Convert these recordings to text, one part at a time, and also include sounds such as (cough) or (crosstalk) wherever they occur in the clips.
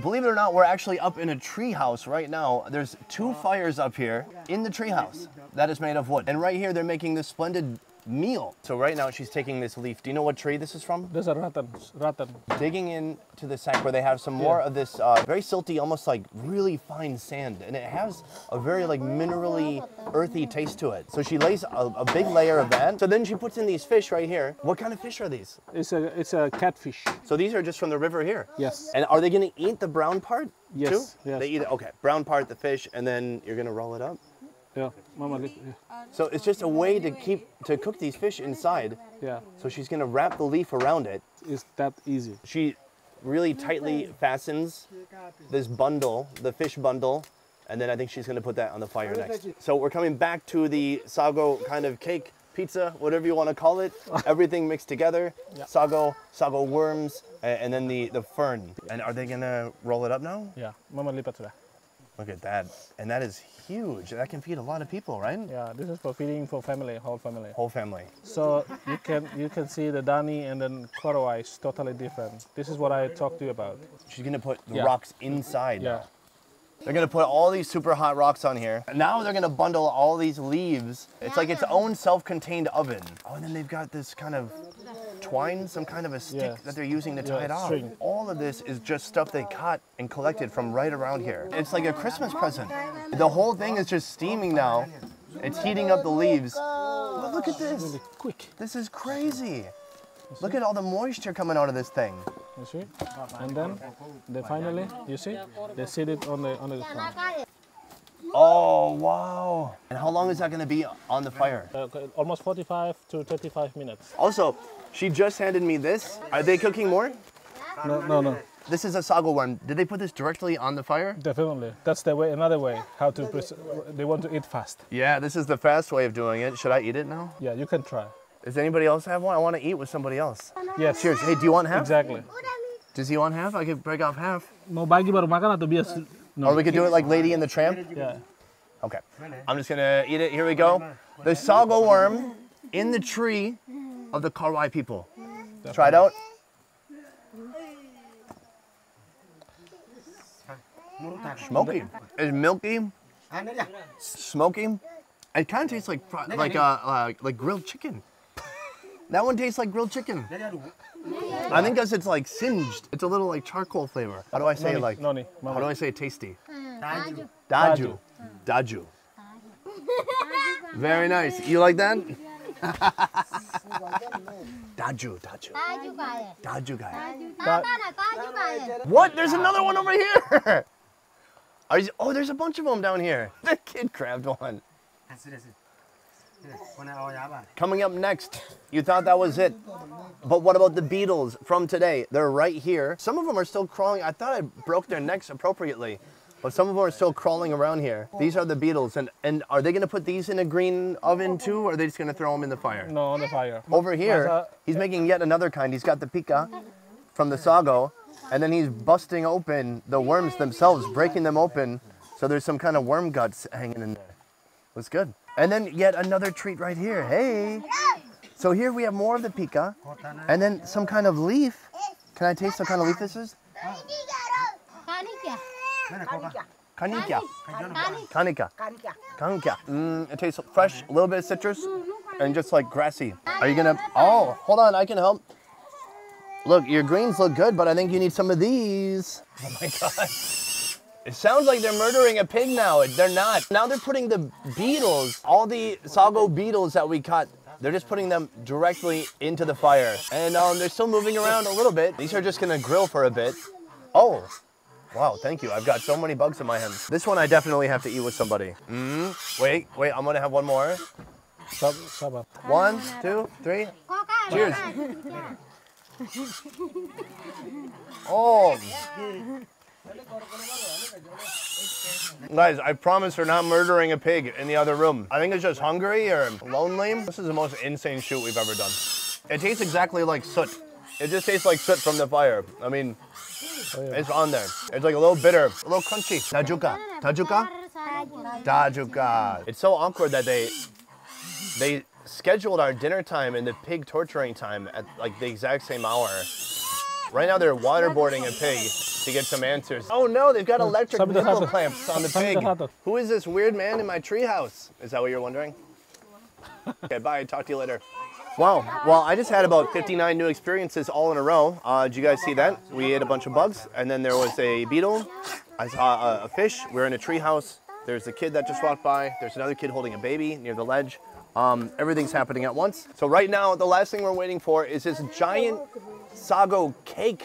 believe it or not, we're actually up in a treehouse right now. There's two fires up here in the treehouse that is made of wood. And right here, they're making this splendid meal. So right now, she's taking this leaf. Do you know what tree this is from? There's a rattan, rattan. Digging into the sack where they have some more of this uh, very silty, almost like really fine sand. And it has a very like minerally, earthy taste to it. So she lays a, a big layer of that. So then she puts in these fish right here. What kind of fish are these? It's a it's a catfish. So these are just from the river here. Yes. And are they going to eat the brown part? Yes, Too? yes. They eat it. Okay. Brown part, the fish, and then you're going to roll it up. Yeah, Mama. li- Yeah. Uh, so it's just a way to keep to cook these fish inside. yeah, So she's going to wrap the leaf around it. it's that easy. She really tightly fastens this bundle, the fish bundle, and then I think she's going to put that on the fire next. So we're coming back to the sago kind of cake, pizza, whatever you want to call it. (laughs) Everything mixed together. Sago, sago worms, a- and then the, the fern. And are they going to roll it up now? Yeah, Mama lipat sudah. Look at that. And that is huge. That can feed a lot of people, right? Yeah, this is for feeding for family, whole family. Whole family. So you can you can see the Dani and then Korowai is totally different. This is what I talked to you about. She's going to put the Yeah. rocks inside. Yeah, They're gonna put all these super hot rocks on here. Now they're gonna bundle all these leaves. It's like its own self-contained oven. Oh, and then they've got this kind of twine, some kind of a stick Yeah. that they're using to Yeah, tie it off. string. All of this is just stuff they caught and collected from right around here. It's like a Christmas present. The whole thing is just steaming now. It's heating up the leaves. But look at this. quick. This is crazy. Look at all the moisture coming out of this thing. You see? And then they finally, you see, they sit it on the on the ground. Oh, wow. And how long is that gonna be on the fire? Uh, almost 45 to 35 minutes. Also, she just handed me this. Are they cooking more? No, no, no. This is a sago worm. Did they put this directly on the fire? Definitely. That's the way. Another way how to. They want to eat fast. Yeah, this is the fast way of doing it. Should I eat it now? Yeah, you can try. Does anybody else have one? I want to eat with somebody else. Yes. Cheers. Hey, do you want half? Exactly. Does he want half? I could break off half. Mau bagi baru makan atau biasa? No. Or we could do it like Lady and the Tramp. Yeah. Okay. I'm just gonna eat it. Here we go. The sago worm in the tree of the Korowai people. Try it out. Smoky. It's milky, smoky. It kind of tastes like fri- like uh, uh, like grilled chicken. That one tastes like grilled chicken. I think because it's like singed. It's a little like charcoal flavor. How do I say like? noni, How do. I say tasty? Daju. Daju. Daju. Very nice. You like that? (laughs) Daju, Daju. Có chú. Daju guy. Có có là có chú cài. What? There's another one over here. (laughs) Are you, oh, there's a bunch of them down here. (laughs) The kid grabbed one. (laughs) Coming up next, you thought that was it. But what about the beetles from today? They're right here. Some of them are still crawling. I thought I broke their necks appropriately, but some of them are still crawling around here. These are the beetles. And, and are they going to put these in a green oven too, or are they just going to throw them in the fire? No, on the fire. Over here, he's making yet another kind. He's got the pica from the sago, and then he's busting open the worms themselves, breaking them open. So there's some kind of worm guts hanging in there. Looks good. And then yet another treat right here. Hey. So here we have more of the pica, and then some kind of leaf. Can I taste what kind of leaf this is? Kanika. Kanika. Kanika. Mm, it tastes fresh, a little bit of citrus, and just like grassy. Are you gonna? Oh, hold on, I can help. Look, your greens look good, but I think you need some of these. (laughs) Oh my god. It sounds like they're murdering a pig now. They're not. Now they're putting the beetles, all the sago beetles that we caught, they're just putting them directly into the fire. And um, they're still moving around a little bit. These are just gonna grill for a bit. Oh, Wow, thank you. I've got so many bugs in my hands. This one I definitely have to eat with somebody. Mm, wait, wait, I'm gonna have one more. Sab- Sabar. One, two, three. Cheers. (laughs) Oh. Guys, I promise we're not murdering a pig in the other room. I think it's just hungry or lonely. This is the most insane shoot we've ever done. It tastes exactly like soot. It just tastes like soot from the fire. I mean, oh, it's on there. It's like a little bitter, a little crunchy. Tajuka. Tajuka? Dajuka. It's so awkward that they they scheduled our dinner time and the pig torturing time at like the exact same hour. Right now they're waterboarding a pig to get some answers. Oh no, they've got electric Sabi na nipple natin. clamps on the pig. Who is this weird man in my treehouse? Is that what you're wondering? okay, bye. Talk to you later. Wow. Well, I just had about 59 new experiences all in a row. Uh, did you guys see that? We ate a bunch of bugs, and then there was a beetle. I saw a, a fish. We're in a treehouse. There's a kid that just walked by. There's another kid holding a baby near the ledge. Um, everything's happening at once. So right now, the last thing we're waiting for is this giant sago cake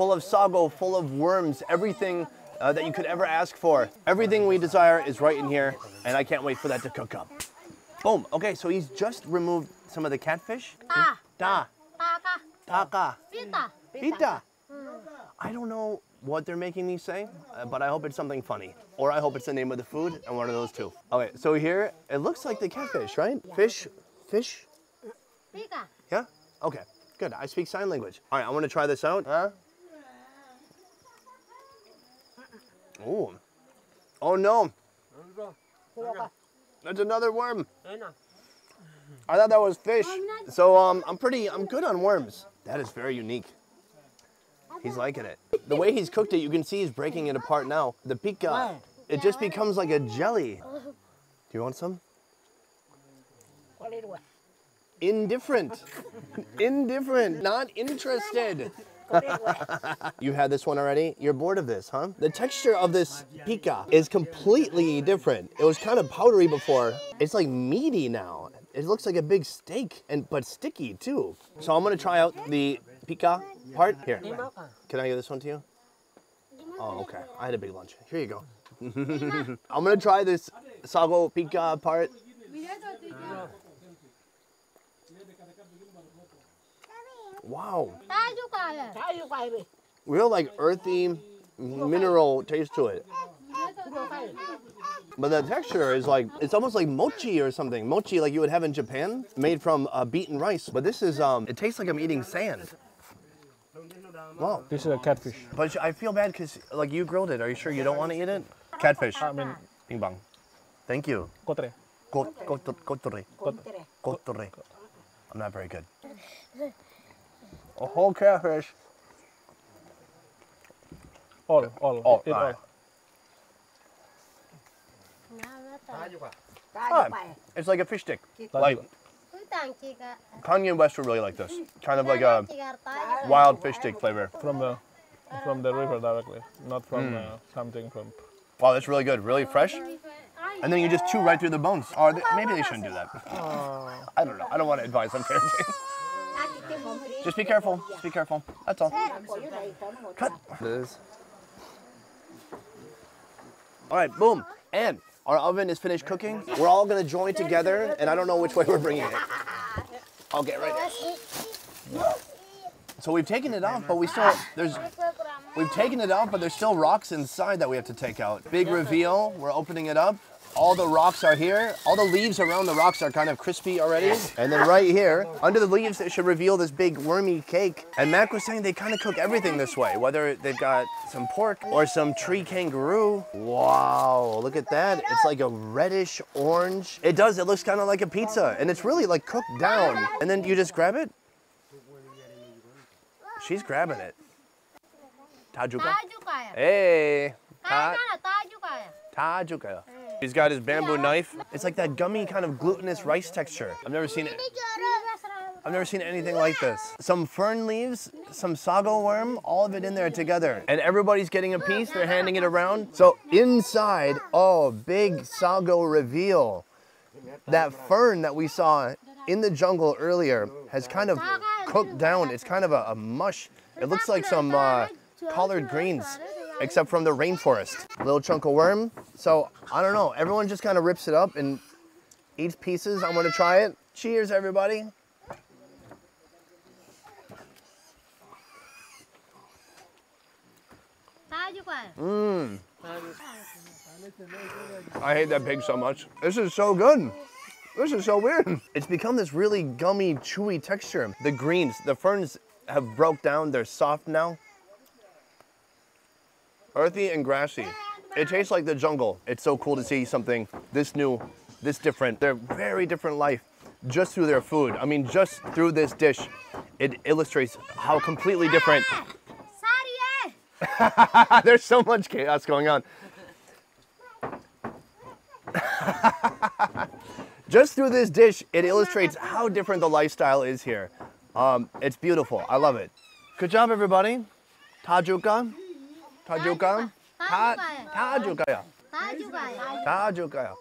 full of sago, full of worms, everything uh, that you could ever ask for. Everything we desire is right in here, and I can't wait for that to cook up. Boom. Okay, so he's just removed some of the catfish. Ta. Da, ah, Taka. taka, Pita. pita. Hmm. I don't know what they're making me say, uh, but I hope it's something funny. Or I hope it's the name of the food, and one of those two. Okay, so here, it looks like the catfish, right? Fish, fish, Pika. yeah? Okay, good. I speak sign language. All right, I want to try this out. Huh? Ooh. Oh no. That's another worm. I thought that was fish. So um, I'm pretty, I'm good on worms. That is very unique. He's liking it. The way he's cooked it, you can see he's breaking it apart now. The pica, it just becomes like a jelly. Do you want some? Indifferent. (laughs) Indifferent. Not interested. You had this one already? You're bored of this, huh? The texture of this pica is completely different. It was kind of powdery before. It's like meaty now. It looks like a big steak, and but sticky too. So I'm gonna try out the pica part. Here. Can I give this one to you? Oh, okay. I had a big lunch. Here you go. (laughs) I'm gonna try this sago pica part. Wow. Tayo kaya. real like earthy mineral taste to it. But the texture is like it's almost like mochi or something. Mochi like you would have in Japan, made from uh, beaten rice. But this is um, it tastes like I'm eating sand. Wow. This is a catfish. But I feel bad because like you grilled it. Are you sure you don't want to eat it? Catfish. I mean, Bing bang. Thank you. kotre. Kot- kot- Kotre. Kotori. I'm not very good. A whole catfish. All, all. All, Eat all. Ah, it's like a fish stick. Like Utang chika. Kanye West would really like this. Kind of like a wild fish stick flavor. From the from the river directly, not from Hmm. uh, something from. Wow, that's really good. Really fresh. And then you just chew right through the bones. Or they, maybe they shouldn't do that. (laughs) I don't know. I don't want to advise on parenting. (laughs) Just be careful. Just be careful. That's all. Cut. This. All right, boom. And our oven is finished cooking. We're all gonna join together, and I don't know which way we're bringing it. I'll get right there. So we've taken it off, but we still there's We've taken it off, but there's still rocks inside that we have to take out. Big reveal. We're opening it up. All the rocks are here. All the leaves around the rocks are kind of crispy already. And then right here, under the leaves, it should reveal this big wormy cake. And Mac was saying they kind of cook everything this way, whether they've got some pork or some tree kangaroo. Wow, look at that. It's like a reddish orange. It does, it looks kind of like a pizza. And it's really like cooked down. And then you just grab it. She's grabbing it. Tajuka. Hey. Kaya Ta- na, tayo kaya. Tajuka. He's got his bamboo knife. It's like that gummy kind of glutinous rice texture. I've never seen it. I've never seen anything like this. Some fern leaves, some sago worm, all of it in there together. And everybody's getting a piece, they're handing it around. So inside, oh, big sago reveal. That fern that we saw in the jungle earlier has kind of cooked down. It's kind of a, a mush. It looks like some uh, collard greens, except from the rainforest. Little chunk of worm. So I don't know. Everyone just kind of rips it up and eats pieces. I'm gonna try it. Cheers, everybody. Kaya. I hate that pig so much. This is so good. This is so weird. It's become this really gummy, chewy texture. The greens, the ferns have broke down. They're soft now. Earthy and grassy. It tastes like the jungle. It's so cool to see something this new, this different. They're very different life just through their food. I mean, just through this dish, it illustrates how completely different. (laughs) (laughs) There's so much chaos going on. (laughs) just through this dish, it illustrates how different the lifestyle is here. Um, it's beautiful. I love it. Good job, everybody. Tajuka. 다 줄까? 다, 다 줄까요? 다 줄까요? 다 줄까요?